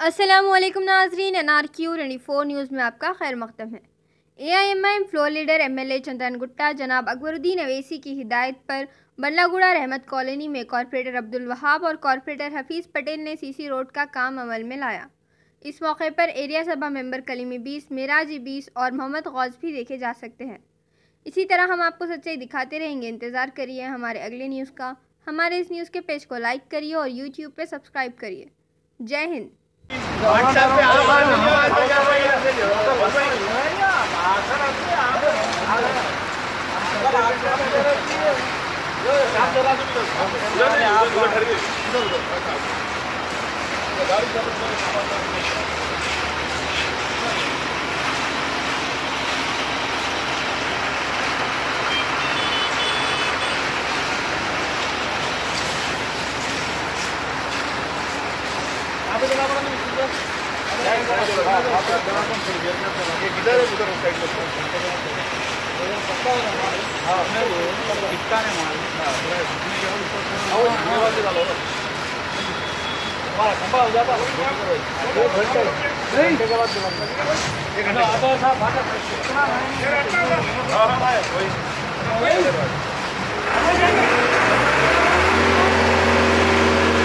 असलम नाजरीन N R Q twenty four news में आपका खैर मकदम है। A I M I floor leader M L A Chandan Gutta जनाब अकबरुद्दीन अवैसी की हिदायत पर बल्लागुड़ा रहमत कॉलोनी में कॉरपोरेटर अब्दुल वहाब और कॉरपोरेटर हफीज़ पटेल ने सी सी रोड का काम अमल में लाया। इस मौके पर एरिया सभा मेंबर कलीमी बीस, मेराजी बीस और मोहम्मद गौज भी देखे जा सकते हैं। इसी तरह हम आपको सच्चाई दिखाते रहेंगे। इंतज़ार करिए हमारे अगले न्यूज़ का। हमारे इस न्यूज़ के पेज को लाइक करिए और यूट्यूब पर सब्सक्राइब करिए। जय हिंद। इधर उधर साइड में कितना माल हमारा खंबा हो जाता दो घंटे घंटे के बाद एक घंटा आता था